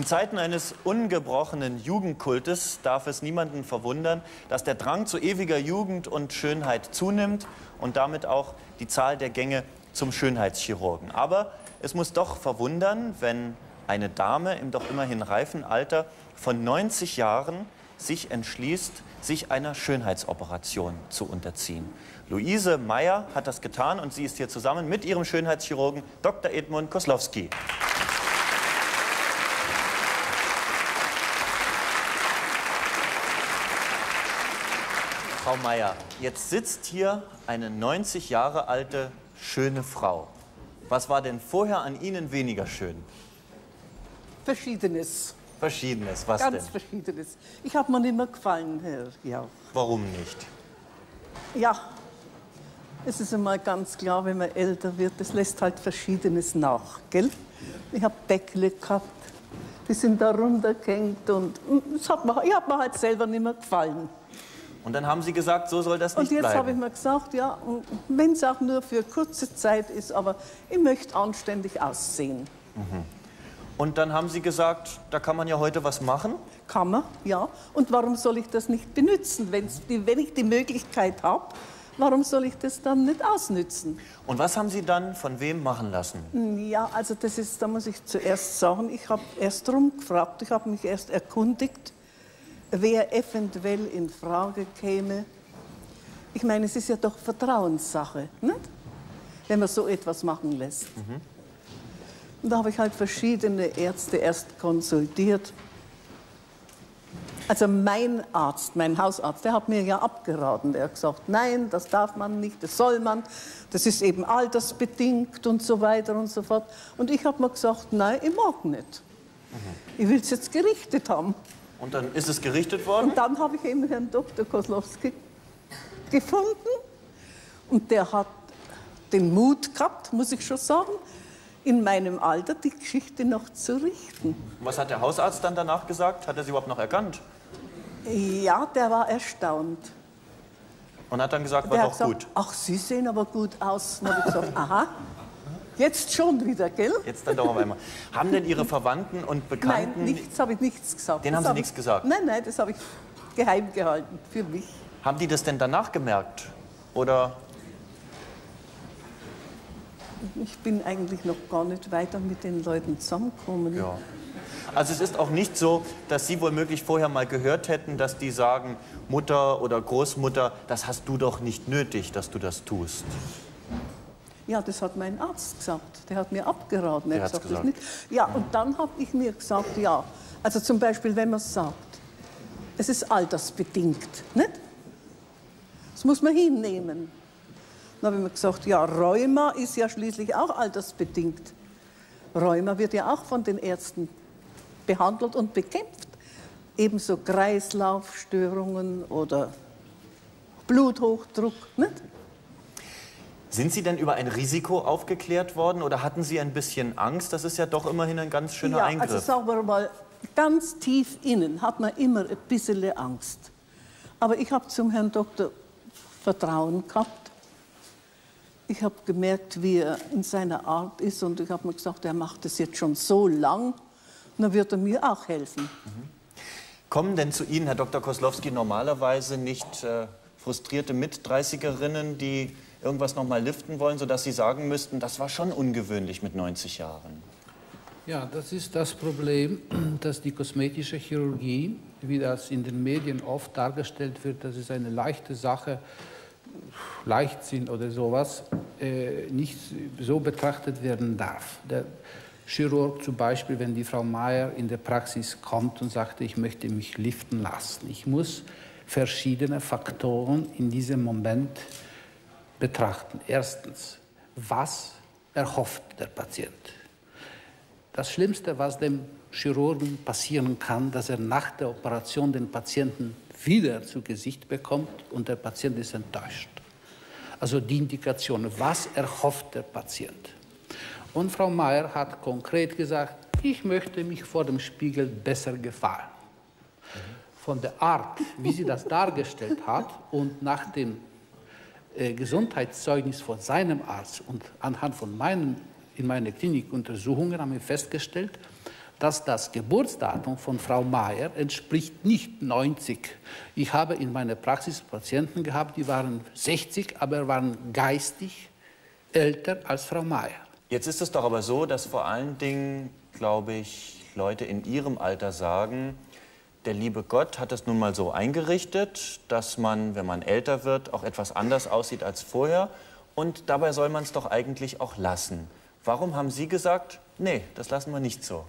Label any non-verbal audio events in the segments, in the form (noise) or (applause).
In Zeiten eines ungebrochenen Jugendkultes darf es niemanden verwundern, dass der Drang zu ewiger Jugend und Schönheit zunimmt und damit auch die Zahl der Gänge zum Schönheitschirurgen. Aber es muss doch verwundern, wenn eine Dame im doch immerhin reifen Alter von 90 Jahren sich entschließt, sich einer Schönheitsoperation zu unterziehen. Luise Meyer hat das getan und sie ist hier zusammen mit ihrem Schönheitschirurgen Dr. Edmund Koslowski. Frau Meyer, jetzt sitzt hier eine 90 Jahre alte, schöne Frau. Was war denn vorher an Ihnen weniger schön? Verschiedenes. Verschiedenes, was Ganz denn? Verschiedenes. Ich habe mir nicht mehr gefallen, Herr Jauch. Warum nicht? Ja, es ist einmal ganz klar, wenn man älter wird, es lässt halt Verschiedenes nach, gell? Ich habe Bäckle gehabt, die sind da runtergehängt und es hat mir, ich habe mir halt selber nicht mehr gefallen. Und dann haben Sie gesagt, so soll das nicht Und jetzt habe ich bleiben. mir gesagt, ja, wenn es auch nur für kurze Zeit ist, aber ich möchte anständig aussehen. Und dann haben Sie gesagt, da kann man ja heute was machen. Kann man, ja. Und warum soll ich das nicht benutzen? Die, wenn ich die Möglichkeit habe, warum soll ich das dann nicht ausnützen? Und was haben Sie dann von wem machen lassen? Ja, also das ist, da muss ich zuerst sagen, ich habe erst drum gefragt, ich habe mich erst erkundigt, wer eventuell in Frage käme. Ich meine, es ist ja doch Vertrauenssache, nicht? wenn man so etwas machen lässt. Und da habe ich halt verschiedene Ärzte erst konsultiert. Also mein Arzt, mein Hausarzt, der hat mir ja abgeraten. Der hat gesagt, nein, das darf man nicht, das soll man, das ist eben altersbedingt und so weiter und so fort. Und ich habe mir gesagt, nein, ich mag nicht. Ich will es jetzt gerichtet haben. Und dann ist es gerichtet worden. Und dann habe ich eben Herrn Dr. Koslowski gefunden. Und der hat den Mut gehabt, muss ich schon sagen, in meinem Alter die Geschichte noch zu richten. Was hat der Hausarzt dann danach gesagt? Hat er Sie überhaupt noch erkannt? Ja, der war erstaunt. Und hat dann gesagt, war Der doch gesagt, gut. ach, Sie sehen aber gut aus. Und habe ich gesagt, aha, jetzt schon wieder, gell? Jetzt dann doch auf einmal. Haben denn Ihre Verwandten und Nein, Bekannten, nichts habe ich nichts gesagt. Das haben Sie nichts ich- gesagt? Nein, nein, das habe ich geheim gehalten für mich. haben die das denn danach gemerkt? Oder Ich bin eigentlich noch gar nicht weiter mit den Leuten zusammengekommen. ja. Also es ist auch nicht so, dass Sie womöglich vorher mal gehört hätten, dass die sagen, Mutter oder Großmutter, das hast du doch nicht nötig, dass du das tust. Ja, das hat mein Arzt gesagt. Der hat mir abgeraten. Er hat hat's gesagt, das nicht. Ja, und dann habe ich mir gesagt, ja, also zum Beispiel, wenn man sagt, es ist altersbedingt, nicht? Das muss man hinnehmen. Dann habe ich mir gesagt, ja, Rheuma ist ja schließlich auch altersbedingt. Rheuma wird ja auch von den Ärzten behandelt und bekämpft. Ebenso Kreislaufstörungen oder Bluthochdruck, nicht? Sind Sie denn über ein Risiko aufgeklärt worden oder hatten Sie ein bisschen Angst? Das ist ja doch immerhin ein ganz schöner ja, Eingriff. Also sagen wir mal, ganz tief innen hat man immer ein bisschen Angst. Aber ich habe zum Herrn Doktor Vertrauen gehabt. Ich habe gemerkt, wie er in seiner Art ist und ich habe mir gesagt, er macht das jetzt schon so lang, dann wird er mir auch helfen. Kommen denn zu Ihnen, Herr Dr. Koslowski, normalerweise nicht äh, frustrierte Mit-30erinnen, die irgendwas noch mal liften wollen, sodass Sie sagen müssten, das war schon ungewöhnlich mit 90 Jahren? Ja, das ist das Problem, (clears throat) dass die kosmetische Chirurgie, wie das in den Medien oft dargestellt wird, das ist eine leichte Sache, Leichtsinn oder sowas, äh, nicht so betrachtet werden darf. Der Chirurg zum Beispiel, wenn die Frau Meier in der Praxis kommt und sagt, ich möchte mich liften lassen, ich muss verschiedene Faktoren in diesem Moment betrachten. Erstens, was erhofft der Patient? Das Schlimmste, was dem Chirurgen passieren kann, dass er nach der Operation den Patienten wieder zu Gesicht bekommt und der Patient ist enttäuscht. Also die Indikation, was erhofft der Patient? Und Frau Mayer hat konkret gesagt, ich möchte mich vor dem Spiegel besser gefallen. Von der Art, wie sie das dargestellt hat und nach dem Gesundheitszeugnis von seinem Arzt und anhand von meinen in meiner Klinik Untersuchungen haben wir festgestellt, dass das Geburtsdatum von Frau Mayer entspricht nicht 90. Ich habe in meiner Praxis Patienten gehabt, die waren 60, aber waren geistig älter als Frau Mayer. Jetzt ist es doch aber so, dass vor allen Dingen, glaube ich, Leute in ihrem Alter sagen, der liebe Gott hat es nun mal so eingerichtet, dass man, wenn man älter wird, auch etwas anders aussieht als vorher. Und dabei soll man es doch eigentlich auch lassen. Warum haben Sie gesagt, nee, das lassen wir nicht so?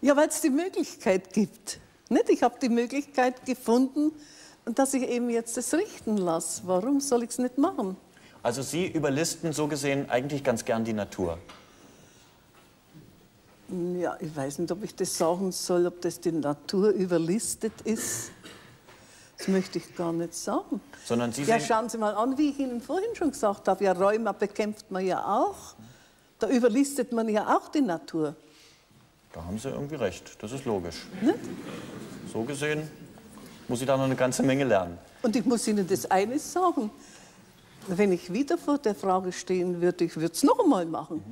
Ja, weil es die Möglichkeit gibt. Nicht? Ich habe die Möglichkeit gefunden, dass ich eben jetzt das richten lasse. Warum soll ich es nicht machen? Also Sie überlisten so gesehen eigentlich ganz gern die Natur. Ja, ich weiß nicht, ob ich das sagen soll, ob das die Natur überlistet ist. Das möchte ich gar nicht sagen. Sondern Sie ja, schauen Sie mal an, wie ich Ihnen vorhin schon gesagt habe. Ja, Rheuma bekämpft man ja auch. Da überlistet man ja auch die Natur. Da haben Sie irgendwie recht, das ist logisch. Nicht? So gesehen muss ich da noch eine ganze Menge lernen. Und ich muss Ihnen das eines sagen. Wenn ich wieder vor der Frage stehen würde, ich würde es noch einmal machen.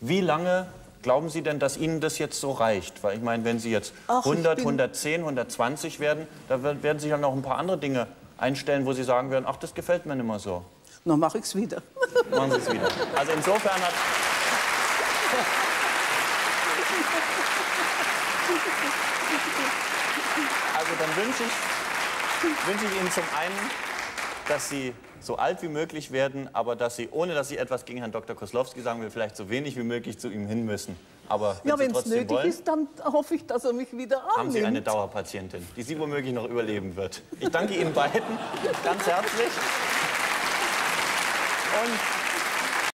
Wie lange glauben Sie denn, dass Ihnen das jetzt so reicht? Weil ich meine, wenn Sie jetzt Ach, ich 100, bin- 110, 120 werden, da wer- werden sich ja noch ein paar andere Dinge einstellen, wo Sie sagen werden, ach, das gefällt mir nicht mehr so. Dann mache ich es wieder. Machen Sie es wieder. Also insofern hat... Also dann wünsche ich, wünsche ich Ihnen zum einen, dass Sie so alt wie möglich werden, aber dass Sie, ohne dass Sie etwas gegen Herrn Dr. Koslowski sagen will, vielleicht so wenig wie möglich zu ihm hin müssen. Aber wenn Ja, wenn es nötig wollen, ist, dann hoffe ich, dass er mich wieder annimmt. haben Sie eine Dauerpatientin, die Sie womöglich noch überleben wird. Ich danke Ihnen beiden ganz herzlich. Und